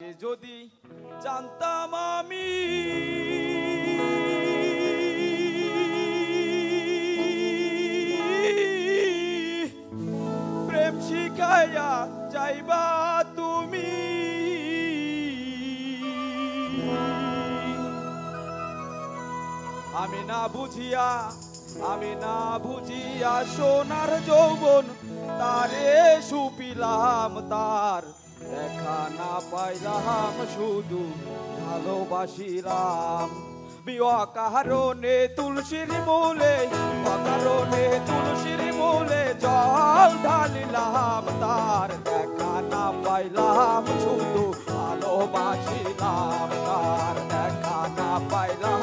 যদি জানতাম আমি প্রেম শিখাইয়া যাইবা তুমি। আমি না বুঝিয়া, আমি না বুঝিয়া সোনার যৌবন তারে সুপিলাম তার। দেখা না পাইলাম শুধু ভালোবাসিলাম। বিয়া কারণে তুলসীর মূলে কারণে তুলসীর মূলে জল ঢালিলাম। তার দেখা না পাইলাম শুধু ভালোবাসিলাম। তার দেখা না পাইলাম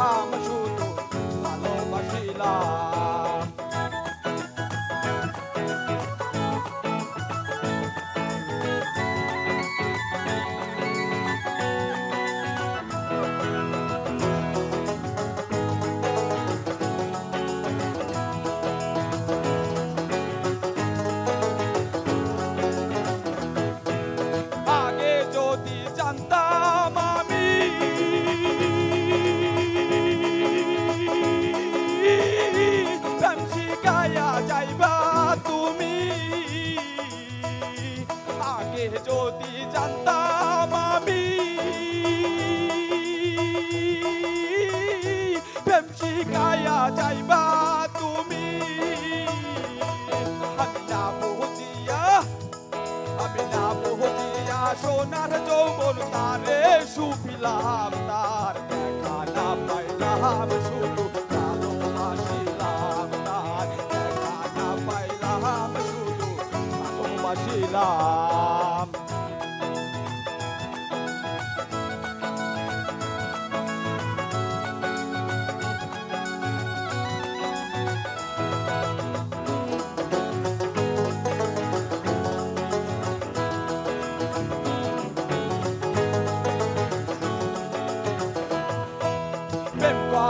সোনার যৌবন তারে সুপিলাম তার দেখা না পাইলাম শুধু ভালোবাসিলাম তার দেখা না পাইলাম শুধু ভালোবাসিলাম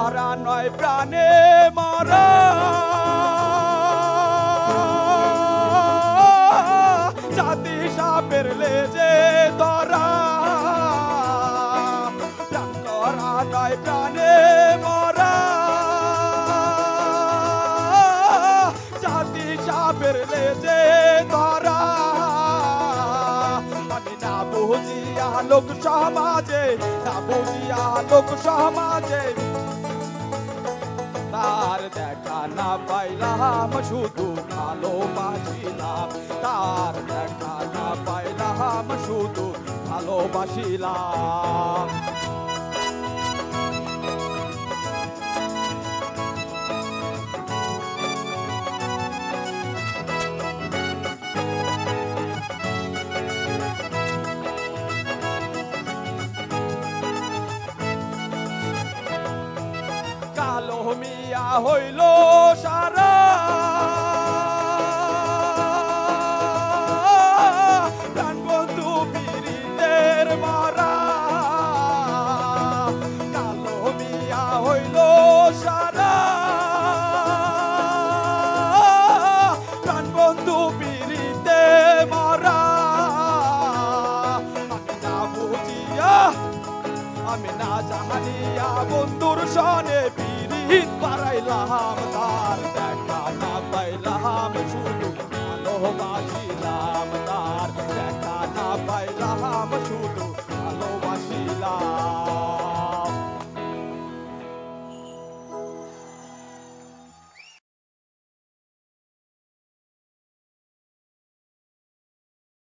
করা নয়, প্রাণে মরা। জাতি সাপের লেজে ধরা। প্রাণ করা নয়, প্রাণে মরা। জাতি সাপের লেজে ধরা। আমি না বুঝিয়া লোক সমাজে, না বুঝিয়া লোক সমাজে। তার দেখা না পাইলাম শুধু ভালোবাসিলাম। তার দেখা না পাইলাম শুধু ভালোবাসিলাম। পীড়িতে মারা। আমি না জানিয়া বন্ধুর সনে পিরিত বাড়াইলাম তার